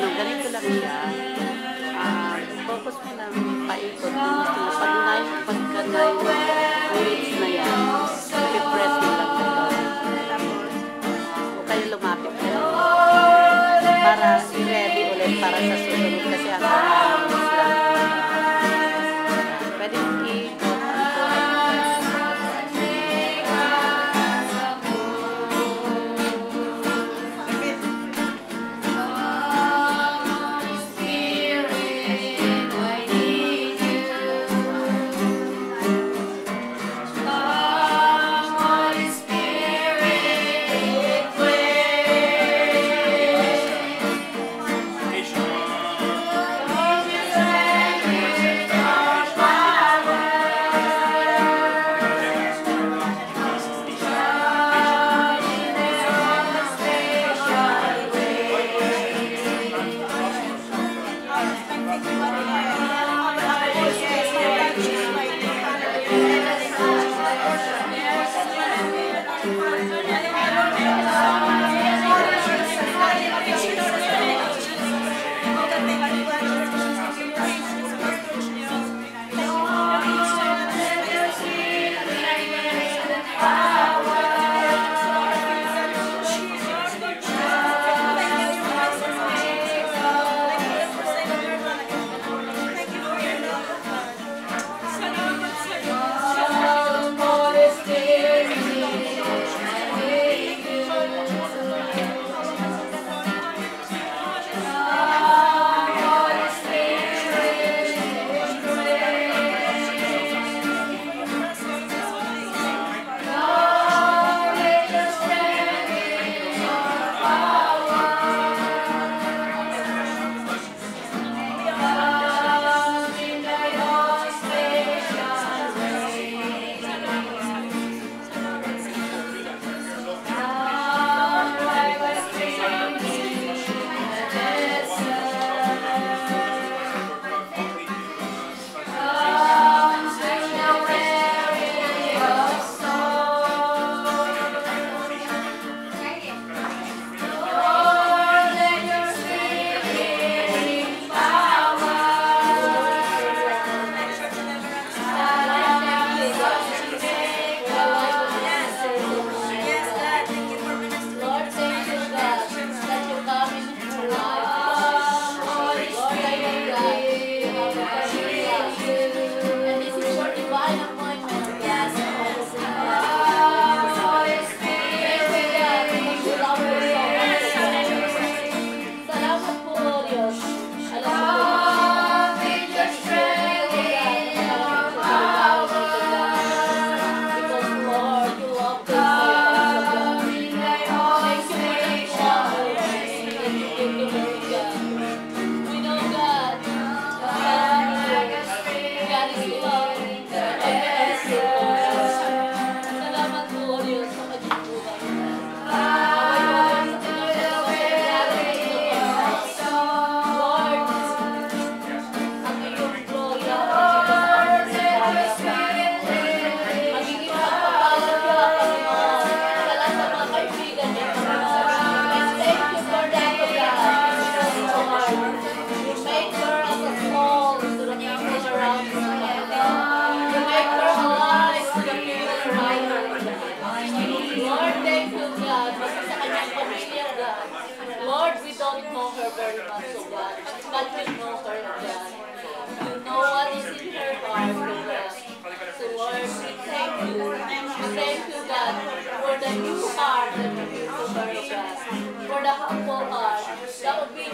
ano, ganito lang siya. Uh, focus mo ng paikot. Gusto mo, pag nine, pagka nine minutes na yan, ipipress mo lang ito. Tapos, huwag kayo lumapit na Para ready ulit para sa susunod kasi ang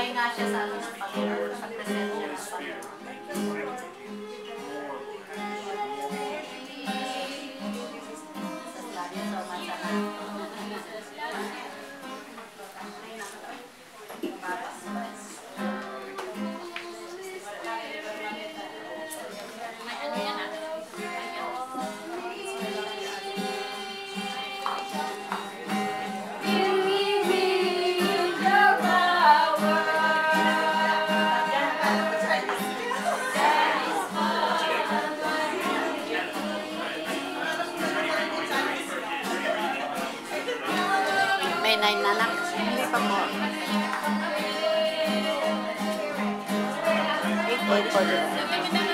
aí na chessa. Né? I'm not Hindi pa po.